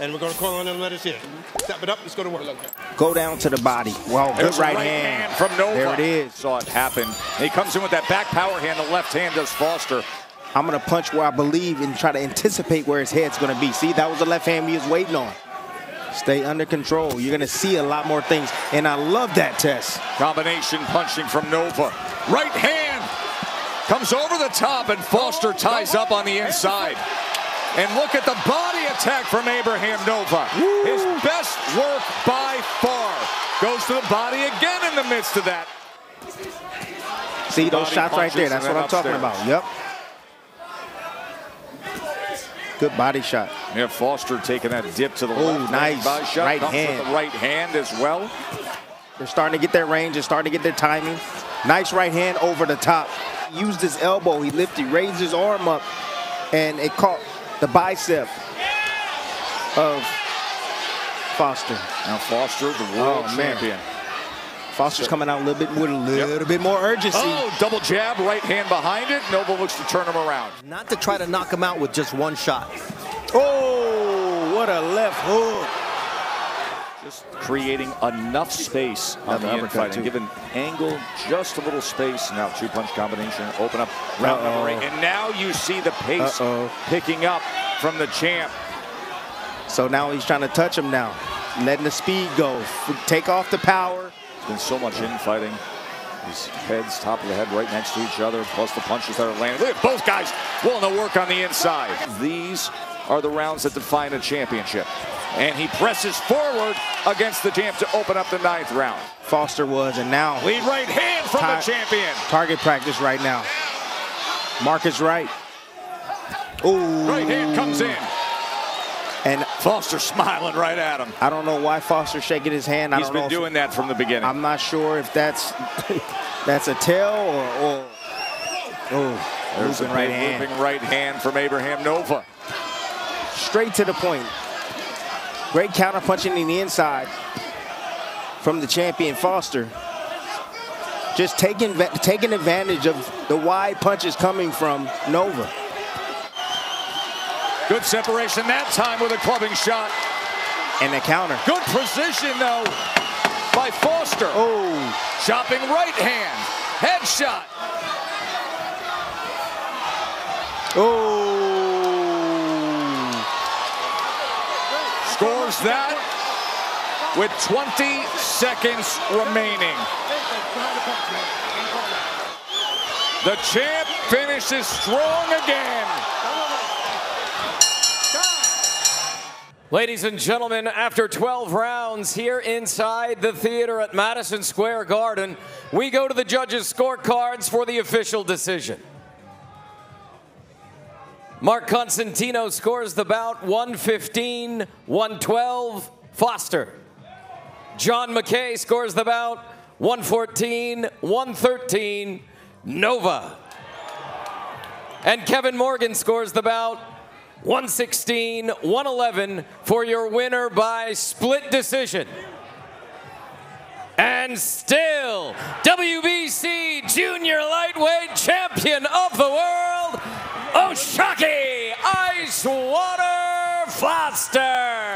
and we're going to call on them let us in. Step it up, let's go to work. Go down to the body. Wow, good There's a right, right hand. hand from Nova. There it is. Saw it happen. He comes in with that back power hand. The left hand does Foster. I'm going to punch where I believe and try to anticipate where his head's going to be. See, that was the left hand we was waiting on. Stay under control. You're going to see a lot more things, and I love that test. Combination punching from Nova. Right hand comes over the top, and Foster ties up on the inside. And look at the body attack from Abraham Nova. His best work by far. Goes to the body again in the midst of that. See those Body shots right there? That's what I'm talking about. Yep. Good body shot. Yeah, Foster taking that dip to the Oh, left. nice. Body shot Right comes hand. with the right hand as well. They're starting to get their range. They're starting to get their timing. Nice right hand over the top. Used his elbow. He lifted, raised his arm up, and it caught the bicep of Foster. Now Foster, the world Oh, man. champion. Foster's coming out a little bit with a little bit more urgency. Oh, double jab, right hand behind it. Noble looks to turn him around. Not to try to knock him out with just one shot. Oh, what a left hook. Just creating enough space on Another the uppercut, infight too. and giving Angle just a little space. Now two punch combination, open up round Uh-oh. number eight. And now you see the pace Uh-oh. picking up from the champ. So now he's trying to touch him now. Letting the speed go. Take off the power. There's been so much infighting. These heads, top of the head, right next to each other, plus the punches that are landing. Look at both guys willing to work on the inside. These are the rounds that define a championship. And he presses forward against the champ to open up the ninth round. Foster was, and now Lead right hand from the champion. target practice right now. Marcus Wright. Ooh. Right hand comes in. And Foster smiling right at him. I don't know why Foster's shaking his hand. I He's don't know been if- doing that from the beginning. I'm not sure if that's that's a tell or, or oh, There's a right hand. right hand from Abraham Nova. Straight to the point. Great counter punching in the inside from the champion Foster. Just taking taking advantage of the wide punches coming from Nova. Good separation that time with a clubbing shot. And the counter. Good position though by Foster. Oh, Chopping right hand. Headshot. oh. That with 20 seconds remaining. The champ finishes strong again. Ladies and gentlemen, after 12 rounds here inside the theater at Madison Square Garden, we go to the judges' scorecards for the official decision. Mark Constantino scores the bout 115 112 Foster. John McKaie scores the bout 114 113 Nova. And Kevin Morgan scores the bout 116 111 for your winner by split decision. And still, WBC Junior Lightweight Champion of the World, O'Shaquie Icewater Foster.